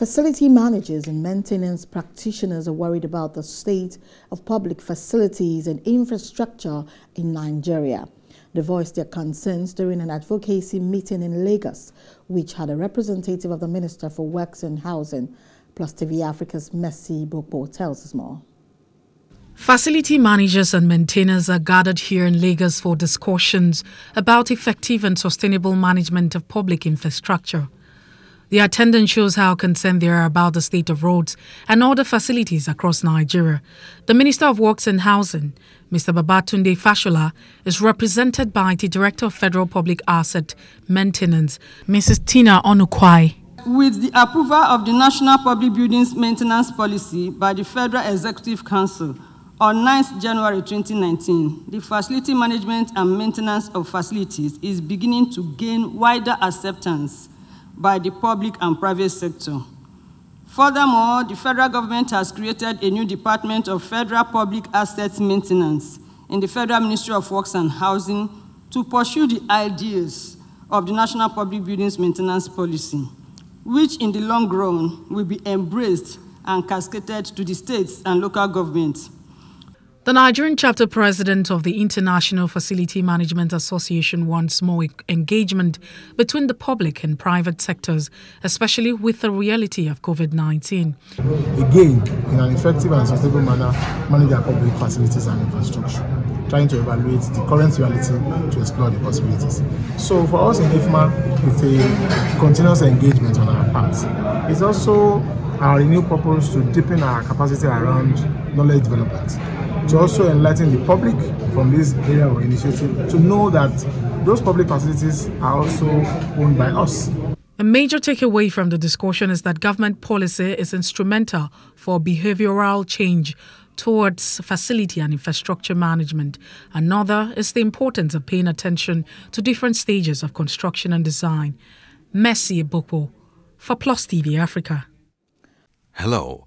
Facility managers and maintenance practitioners are worried about the state of public facilities and infrastructure in Nigeria. They voiced their concerns during an advocacy meeting in Lagos, which had a representative of the Minister for Works and Housing, plus TV Africa's Mercy Bokbo tells us more. Facility managers and maintainers are gathered here in Lagos for discussions about effective and sustainable management of public infrastructure. The attendance shows how concerned they are about the state of roads and other facilities across Nigeria. The Minister of Works and Housing, Mr. Babatunde Fashola, is represented by the Director of Federal Public Asset Maintenance, Mrs. Tina Onukwai. With the approval of the National Public Buildings Maintenance Policy by the Federal Executive Council on 9 January 2019, the facility management and maintenance of facilities is beginning to gain wider acceptance by the public and private sector. Furthermore, the federal government has created a new Department of Federal Public Assets Maintenance in the Federal Ministry of Works and Housing to pursue the ideas of the National Public Buildings Maintenance Policy, which in the long run will be embraced and cascaded to the states and local governments the Nigerian chapter president of the International Facility Management Association wants more engagement between the public and private sectors, especially with the reality of COVID 19. Again, in an effective and sustainable manner, manage our public facilities and infrastructure, trying to evaluate the current reality to explore the possibilities. So, for us in IFMA, it's a continuous engagement on our part. It's also our renewed purpose to deepen our capacity around knowledge development to also enlighten the public from this area of initiative to know that those public facilities are also owned by us. A major takeaway from the discussion is that government policy is instrumental for behavioral change towards facility and infrastructure management. Another is the importance of paying attention to different stages of construction and design. Mercy Bokbo for Plus TV Africa. Hello.